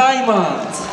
Diamond.